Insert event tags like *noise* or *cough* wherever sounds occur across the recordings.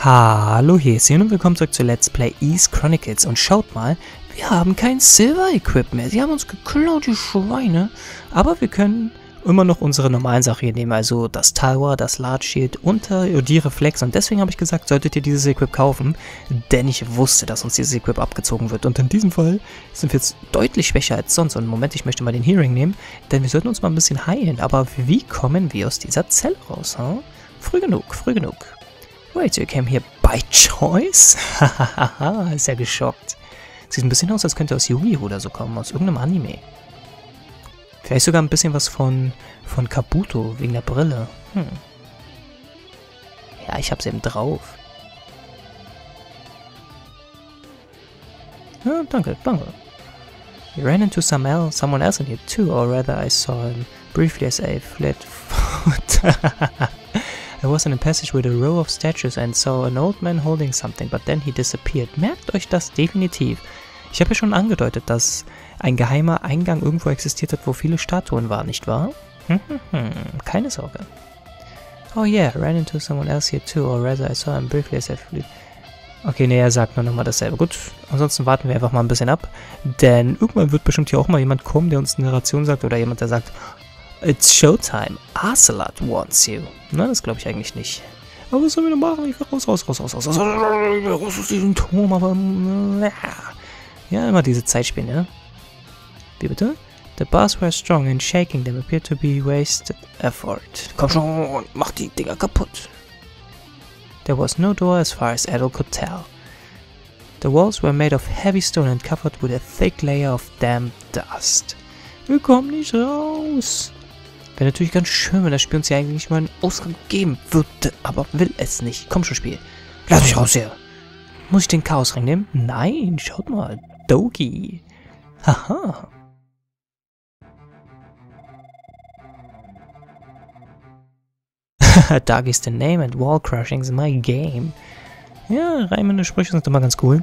Hallo, hier ist und willkommen zurück zu Let's Play East Chronicles. Und schaut mal, wir haben kein Silver-Equip mehr. Sie haben uns geklaut, die Schweine. Aber wir können immer noch unsere normalen Sachen hier nehmen. Also das Tower, das Large Shield und die Reflex. Und deswegen habe ich gesagt, solltet ihr dieses Equip kaufen. Denn ich wusste, dass uns dieses Equip abgezogen wird. Und in diesem Fall sind wir jetzt deutlich schwächer als sonst. Und Moment, ich möchte mal den Hearing nehmen. Denn wir sollten uns mal ein bisschen heilen. Aber wie kommen wir aus dieser Zelle raus? Huh? Früh genug, früh genug. Wait, you came here by choice? Hahaha, ist ja geschockt. Sieht ein bisschen aus, als könnte aus Yu-Gi-Oh! oder so kommen, aus irgendeinem Anime. Vielleicht sogar ein bisschen was von, von Kabuto, wegen der Brille. Hm. Ja, ich hab's eben drauf. Ja, danke, danke. You ran into some el someone else in here too, or rather I saw him briefly as I fled *laughs* I was in a passage with a row of statues and saw an old man holding something, but then he disappeared. Merkt euch das definitiv. Ich habe ja schon angedeutet, dass ein geheimer Eingang irgendwo existiert hat, wo viele Statuen waren, nicht wahr? Hm, hm, hm. Keine Sorge. Oh yeah, ran into someone else here too, or rather I saw him briefly as I flew. Okay, nee, er sagt nur nochmal dasselbe. Gut, ansonsten warten wir einfach mal ein bisschen ab, denn irgendwann wird bestimmt hier auch mal jemand kommen, der uns eine Narration sagt oder jemand, der sagt, It's Showtime. Arcelot wants you. Na, das glaube ich eigentlich nicht. Aber was sollen wir denn machen? Ich will raus, raus, raus, raus, raus, raus, raus aus diesem Turm, aber... Ja, immer diese Zeitspiele, ja? Wie bitte? The bars were strong and shaking them appeared to be wasted effort. Komm schon, mach die Dinger kaputt. There was no door as far as Adol could tell. The walls were made of heavy stone and covered with a thick layer of damp dust. Wir kommen nicht raus. Wäre natürlich ganz schön, wenn das Spiel uns ja eigentlich mal einen Ausgang geben würde, aber will es nicht. Komm schon, Spiel. Lass mich raus hier. Muss ich den Chaosring nehmen? Nein, schaut mal. Dogi. Haha. Dog is the name and wall crushing is my game. Ja, reimende Sprüche sind immer ganz cool.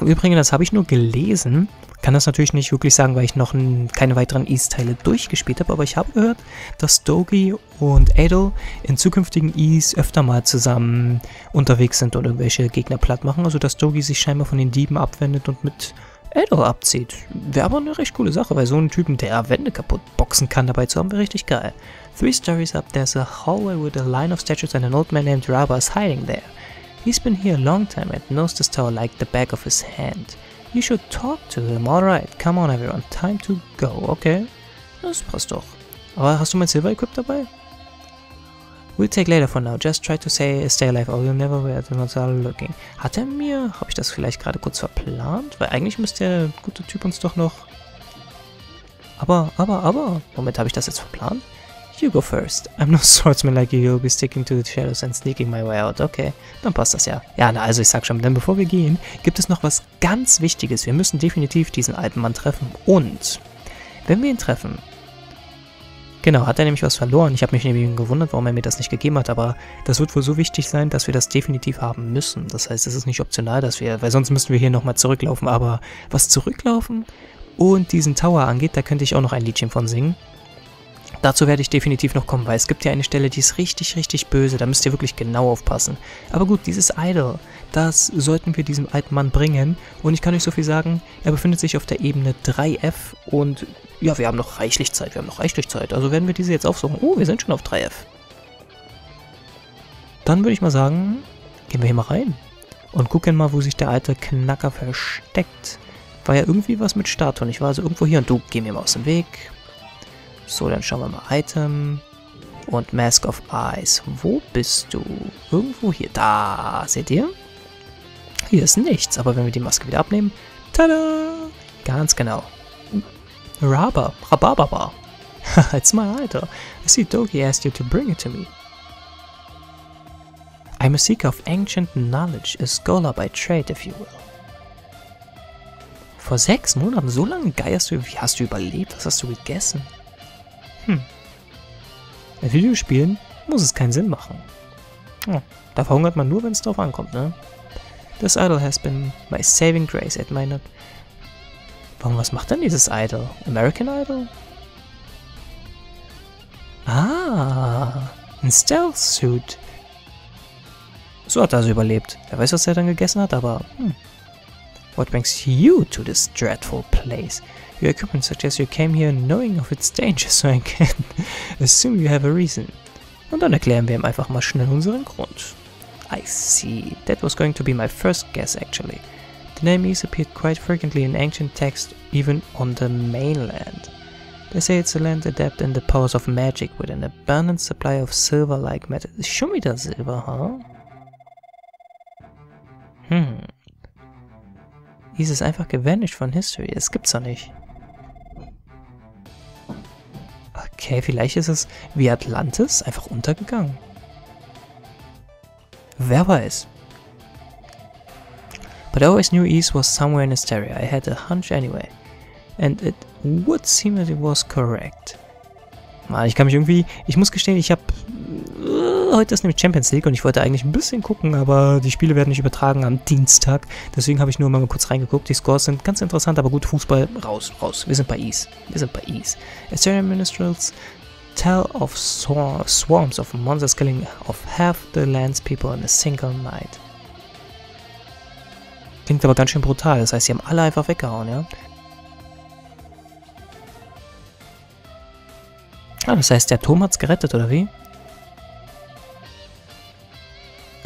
Übrigens, das habe ich nur gelesen kann das natürlich nicht wirklich sagen, weil ich noch keine weiteren Ease-Teile durchgespielt habe, aber ich habe gehört, dass Dogi und Adol in zukünftigen Ease öfter mal zusammen unterwegs sind und irgendwelche Gegner platt machen, also dass Dogi sich scheinbar von den Dieben abwendet und mit Adol abzieht. Wäre aber eine recht coole Sache, weil so einen Typen, der Wände kaputt boxen kann, dabei zu haben, wäre richtig geil. Three stories up, there's a hallway with a line of statues and an old man named Raba is hiding there. He's been here a long time and knows this tower like the back of his hand. You should talk to him. Alright, come on everyone. Time to go, okay? Das passt doch. Aber hast du mein Silver Equip dabei? We'll take later for now. Just try to say stay alive or you'll never wear it are looking. Hat er mir, habe ich das vielleicht gerade kurz verplant? Weil eigentlich müsste der gute Typ uns doch noch... Aber, aber, aber, Moment, habe ich das jetzt verplant? You go first. I'm no *laughs* swordsman like you, you'll be sticking to the shadows and sneaking my way out. Okay, dann passt das ja. Ja, na also ich sag schon, denn bevor wir gehen, gibt es noch was ganz Wichtiges. Wir müssen definitiv diesen alten Mann treffen. Und, wenn wir ihn treffen, Genau, hat er nämlich was verloren. Ich habe mich nämlich gewundert, warum er mir das nicht gegeben hat, aber das wird wohl so wichtig sein, dass wir das definitiv haben müssen. Das heißt, es ist nicht optional, dass wir, weil sonst müssten wir hier nochmal zurücklaufen, aber was zurücklaufen und diesen Tower angeht, da könnte ich auch noch ein Liedchen von singen. Dazu werde ich definitiv noch kommen, weil es gibt ja eine Stelle, die ist richtig, richtig böse. Da müsst ihr wirklich genau aufpassen. Aber gut, dieses Idol, das sollten wir diesem alten Mann bringen. Und ich kann euch so viel sagen, er befindet sich auf der Ebene 3F und ja, wir haben noch reichlich Zeit. Wir haben noch reichlich Zeit. Also werden wir diese jetzt aufsuchen. Oh, wir sind schon auf 3F. Dann würde ich mal sagen, gehen wir hier mal rein und gucken mal, wo sich der alte Knacker versteckt. War ja irgendwie was mit Statuen. Ich war also irgendwo hier und du, geh mir mal aus dem Weg. So, dann schauen wir mal Item und Mask of Eyes. Wo bist du? Irgendwo hier. Da, seht ihr? Hier ist nichts, aber wenn wir die Maske wieder abnehmen, tada! Ganz genau. Raba, Rabababa. *laughs* It's my idol. I see Dogi asked you to bring it to me. I'm a seeker of ancient knowledge, a scholar by trade, if you will. Vor sechs Monaten, so lange geierst du, wie hast du überlebt? Was hast du gegessen? Hm. Bei Videospielen muss es keinen Sinn machen. Oh, da verhungert man nur, wenn es drauf ankommt, ne? This idol has been my saving grace at my not... Warum, was macht denn dieses Idol? American Idol? Ah, ein Stealth Suit. So hat er also überlebt. Wer weiß, was er dann gegessen hat, aber... Hm. What brings you to this dreadful place? Your equipment suggests you came here knowing of its danger, so I can *laughs* assume you have a reason. Und dann erklären wir ihm einfach mal schnell unseren Grund. I see. That was going to be my first guess, actually. The name East appeared quite frequently in ancient texts, even on the mainland. They say it's a land adept in the powers of magic with an abundant supply of silver-like metal. Schon wieder Silber, huh? Hm. East ist einfach gevanished von History. Das gibt's doch nicht. Okay, vielleicht ist es wie Atlantis einfach untergegangen. Wer weiß. But I always knew East was somewhere in Hysteria. I had a hunch anyway. And it would seem that it was correct. Ich kann mich irgendwie, ich muss gestehen, ich habe, heute ist nämlich Champions League und ich wollte eigentlich ein bisschen gucken, aber die Spiele werden nicht übertragen am Dienstag. Deswegen habe ich nur mal kurz reingeguckt. Die Scores sind ganz interessant, aber gut, Fußball, raus, raus. Wir sind bei Ease. Wir sind bei Ease. Assyrian Ministrels tell of swarms of monsters killing of half the land's people in a single night. Klingt aber ganz schön brutal. Das heißt, sie haben alle einfach weggehauen, ja? Ah, das heißt, der Turm hat's gerettet, oder wie?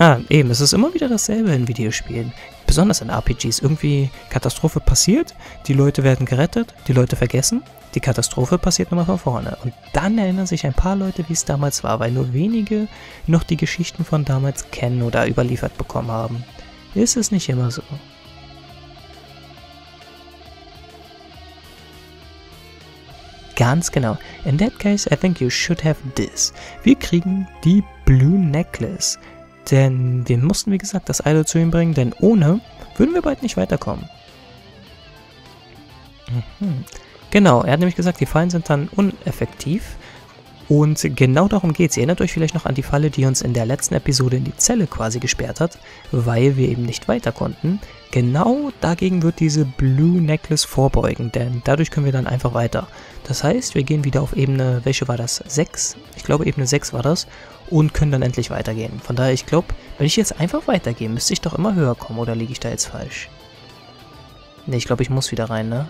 Ah, eben, es ist immer wieder dasselbe in Videospielen. Besonders in RPGs. Irgendwie Katastrophe passiert, die Leute werden gerettet, die Leute vergessen, die Katastrophe passiert nochmal von vorne. Und dann erinnern sich ein paar Leute, wie es damals war, weil nur wenige noch die Geschichten von damals kennen oder überliefert bekommen haben. Ist es nicht immer so? Ganz genau. In that case, I think you should have this. Wir kriegen die Blue Necklace. Denn wir mussten, wie gesagt, das Idol zu ihm bringen, denn ohne würden wir bald nicht weiterkommen. Mhm. Genau, er hat nämlich gesagt, die Fallen sind dann uneffektiv. Und genau darum geht es. Ihr erinnert euch vielleicht noch an die Falle, die uns in der letzten Episode in die Zelle quasi gesperrt hat, weil wir eben nicht weiter konnten. Genau dagegen wird diese Blue Necklace vorbeugen, denn dadurch können wir dann einfach weiter. Das heißt, wir gehen wieder auf Ebene, welche war das? 6? Ich glaube Ebene 6 war das und können dann endlich weitergehen. Von daher, ich glaube, wenn ich jetzt einfach weitergehe, müsste ich doch immer höher kommen, oder liege ich da jetzt falsch? Ne, ich glaube, ich muss wieder rein, ne?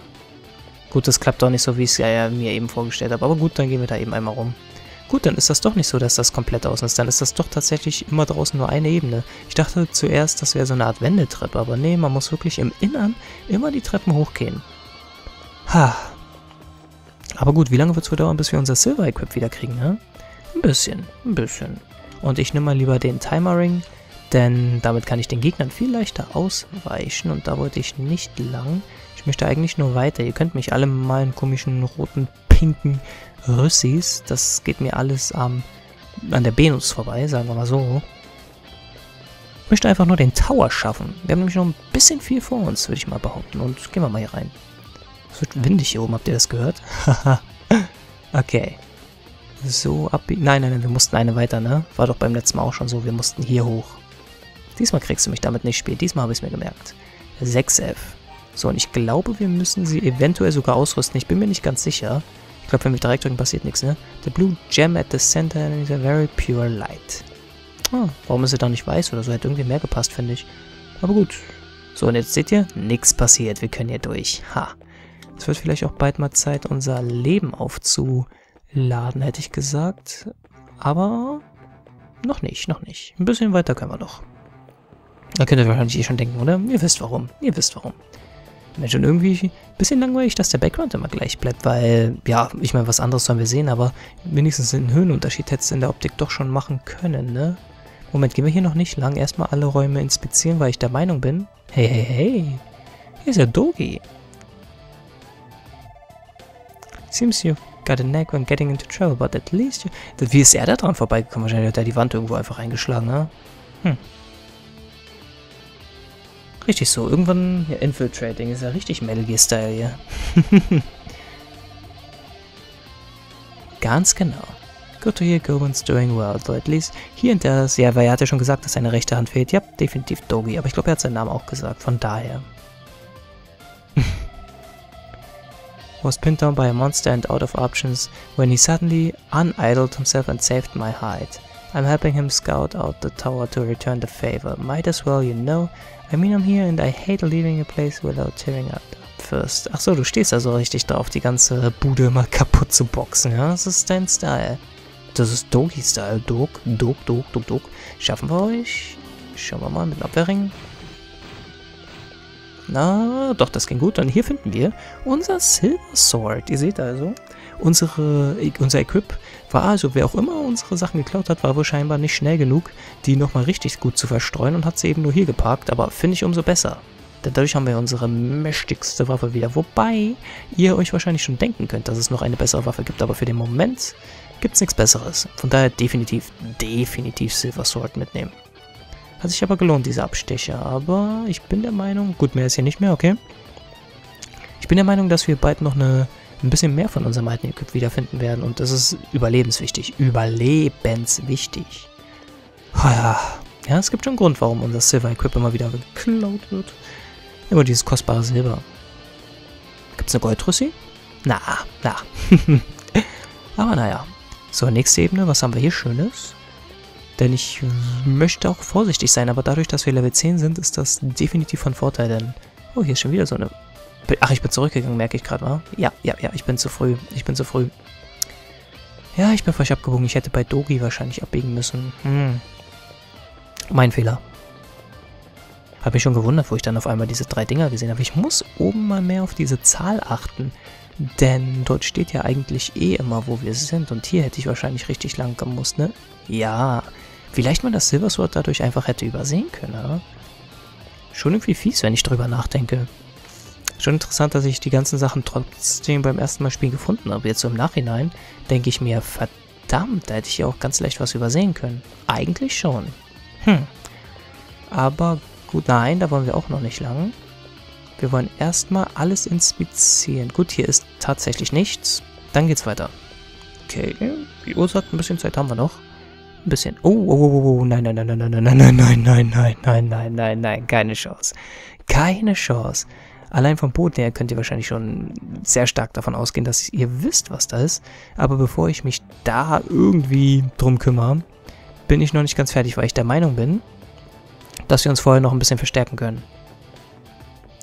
Gut, das klappt doch nicht so, wie ich es ja, mir eben vorgestellt habe, aber gut, dann gehen wir da eben einmal rum. Gut, dann ist das doch nicht so, dass das komplett außen ist. Dann ist das doch tatsächlich immer draußen nur eine Ebene. Ich dachte zuerst, das wäre so eine Art Wendetreppe, aber nee, man muss wirklich im Innern immer die Treppen hochgehen. Ha. Aber gut, wie lange wird es wohl dauern, bis wir unser Silver Equip wieder kriegen, ne? Ein bisschen, ein bisschen. Und ich nehme mal lieber den Timer Ring, denn damit kann ich den Gegnern viel leichter ausweichen und da wollte ich nicht lang. Ich möchte eigentlich nur weiter. Ihr könnt mich alle mal in komischen roten, pinken Rüssis. Das geht mir alles ähm, an der Benus vorbei, sagen wir mal so. Ich möchte einfach nur den Tower schaffen. Wir haben nämlich noch ein bisschen viel vor uns, würde ich mal behaupten. Und gehen wir mal hier rein. Es wird windig hier oben, habt ihr das gehört? Haha. *laughs* okay. So, abbiegen. Nein, nein, nein, wir mussten eine weiter, ne? War doch beim letzten Mal auch schon so. Wir mussten hier hoch. Diesmal kriegst du mich damit nicht spät. Diesmal habe ich es mir gemerkt. 6F. So, und ich glaube, wir müssen sie eventuell sogar ausrüsten. Ich bin mir nicht ganz sicher. Ich glaube, wenn wir direkt drücken, passiert nichts, ne? The blue gem at the center is a very pure light. Oh, warum ist sie da nicht weiß oder so? Hätte irgendwie mehr gepasst, finde ich. Aber gut. So, und jetzt seht ihr, nichts passiert. Wir können hier durch. Ha. Es wird vielleicht auch bald mal Zeit, unser Leben aufzuladen, hätte ich gesagt. Aber noch nicht, noch nicht. Ein bisschen weiter können wir noch. Da könnt ihr wahrscheinlich eh schon denken, oder? Ihr wisst warum. Ihr wisst warum. Mensch, und irgendwie ein bisschen langweilig, dass der Background immer gleich bleibt, weil, ja, ich meine, was anderes sollen wir sehen, aber wenigstens einen Höhenunterschied hättest du in der Optik doch schon machen können, ne? Moment, gehen wir hier noch nicht lang? Erstmal alle Räume inspizieren, weil ich der Meinung bin. Hey, hey, hey. Hier ist ja Dogi. Seems you've got a knack when getting into trouble, but at least you... Wie ist er da dran vorbeigekommen? Wahrscheinlich hat er die Wand irgendwo einfach eingeschlagen, ne? Hm. Richtig so. Irgendwann, ja, Infiltrating ist ja richtig Metal Gear Style hier. *laughs* Ganz genau. Good to hear Goban's doing well, though at least hier und da, ja, weil er hat ja schon gesagt, dass seine rechte Hand fehlt. Ja, definitiv Dogi, aber ich glaube, er hat seinen Namen auch gesagt, von daher. *laughs* was pinned down by a monster and out of options when he suddenly unidled himself and saved my hide. I'm helping him scout out the tower to return the favor. Might as well, you know. I mean, I'm here and I hate leaving a place without tearing up first. Achso, du stehst also richtig drauf, die ganze Bude mal kaputt zu boxen, ja? Das ist dein Style. Das ist Dogi-Style. Dog, Dog, Dog, Dog, Dog. Schaffen wir euch? Schauen wir mal mit dem Abwehrring. Na, doch, das ging gut. Und hier finden wir unser Silver Sword. Ihr seht also, unsere, unser Equip war also, wer auch immer unsere Sachen geklaut hat, war wohl scheinbar nicht schnell genug, die nochmal richtig gut zu verstreuen und hat sie eben nur hier geparkt, aber finde ich umso besser. Denn dadurch haben wir unsere mächtigste Waffe wieder. Wobei ihr euch wahrscheinlich schon denken könnt, dass es noch eine bessere Waffe gibt, aber für den Moment gibt es nichts Besseres. Von daher definitiv, definitiv Silver Sword mitnehmen. Hat sich aber gelohnt, diese Abstecher. Aber ich bin der Meinung, gut, mehr ist hier nicht mehr, okay. Ich bin der Meinung, dass wir bald noch eine ein bisschen mehr von unserem alten Equip wiederfinden werden. Und das ist überlebenswichtig. Überlebenswichtig. Ja, es gibt schon einen Grund, warum unser Silver Equip immer wieder geklaut wird. Immer dieses kostbare Silber. Gibt es eine Goldrüssi? Na, na. *laughs* Aber naja. So, nächste Ebene. Was haben wir hier Schönes? Denn ich möchte auch vorsichtig sein, aber dadurch, dass wir Level 10 sind, ist das definitiv von Vorteil, denn... Oh, hier ist schon wieder so eine Ach, ich bin zurückgegangen, merke ich gerade mal. Ja, ja, ja, ich bin zu früh. Ich bin zu früh. Ja, ich bin falsch abgebogen. Ich hätte bei Dogi wahrscheinlich abbiegen müssen. Hm. Mein Fehler. Habe mich schon gewundert, wo ich dann auf einmal diese drei Dinger gesehen habe. Ich muss oben mal mehr auf diese Zahl achten. Denn dort steht ja eigentlich eh immer, wo wir sind. Und hier hätte ich wahrscheinlich richtig lang gemusst, ne? Ja. Vielleicht man das Silver Sword dadurch einfach hätte übersehen können, oder? Schon irgendwie fies, wenn ich drüber nachdenke. Schon interessant, dass ich die ganzen Sachen trotzdem beim ersten Mal spielen gefunden habe. Jetzt so im Nachhinein denke ich mir, verdammt, da hätte ich ja auch ganz leicht was übersehen können. Eigentlich schon. Hm. Aber gut, nein, da wollen wir auch noch nicht lang. Wir wollen erstmal alles inspizieren. Gut, hier ist tatsächlich nichts. Dann geht's weiter. Okay, die Uhr ein bisschen Zeit haben wir noch. Ein bisschen. Oh, oh, oh, oh, nein, nein, nein, nein, nein, nein, nein, nein, nein, nein, nein, nein, nein, nein, keine Chance. Keine Chance. Allein vom Boden her könnt ihr wahrscheinlich schon sehr stark davon ausgehen, dass ihr wisst, was da ist. Aber bevor ich mich da irgendwie drum kümmere, bin ich noch nicht ganz fertig, weil ich der Meinung bin, dass wir uns vorher noch ein bisschen verstärken können.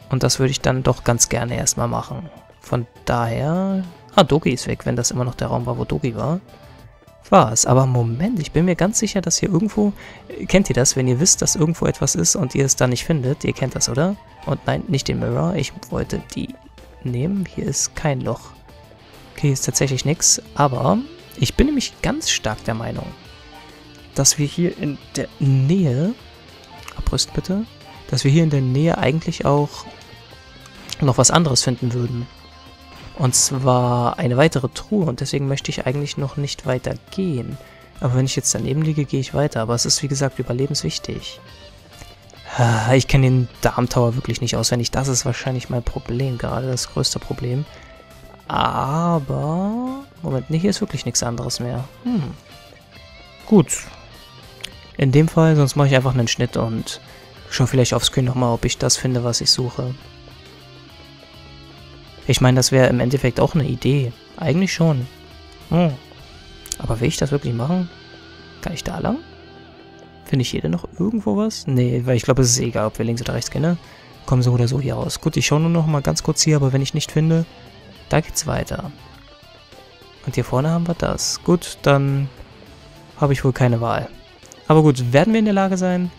Und das würde ich dann doch ganz gerne erstmal machen. Von daher... Ah, Dogi ist weg, wenn das immer noch der Raum war, wo Dogi war. War es. Aber Moment, ich bin mir ganz sicher, dass hier irgendwo... Kennt ihr das, wenn ihr wisst, dass irgendwo etwas ist und ihr es dann nicht findet? Ihr kennt das, oder? Und nein, nicht den Mirror. Ich wollte die nehmen. Hier ist kein Loch. Okay, hier ist tatsächlich nichts. Aber ich bin nämlich ganz stark der Meinung, dass wir hier in der Nähe... Abrüsten bitte. Dass wir hier in der Nähe eigentlich auch noch was anderes finden würden. Und zwar eine weitere Truhe. Und deswegen möchte ich eigentlich noch nicht weiter gehen. Aber wenn ich jetzt daneben liege, gehe ich weiter. Aber es ist, wie gesagt, überlebenswichtig. Ah, ich kenne den Darm Tower wirklich nicht auswendig. Das ist wahrscheinlich mein Problem, gerade das größte Problem. Aber... Moment, hier ist wirklich nichts anderes mehr. Hm. Gut. In dem Fall, sonst mache ich einfach einen Schnitt und schaue vielleicht auf Screen nochmal, ob ich das finde, was ich suche. Ich meine, das wäre im Endeffekt auch eine Idee. Eigentlich schon. Hm. Aber will ich das wirklich machen? Kann ich da lang? Finde ich hier denn noch irgendwo was? Nee, weil ich glaube, es ist egal, ob wir links oder rechts gehen, ne? Kommen so oder so hier raus. Gut, ich schaue nur noch mal ganz kurz hier, aber wenn ich nicht finde, da geht's weiter. Und hier vorne haben wir das. Gut, dann habe ich wohl keine Wahl. Aber gut, werden wir in der Lage sein,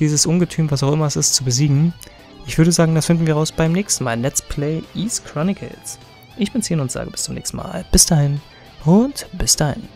dieses Ungetüm, was auch immer es ist, zu besiegen? Ich würde sagen, das finden wir raus beim nächsten Mal. Let's Play East Chronicles. Ich bin's hier und sage bis zum nächsten Mal. Bis dahin und bis dahin.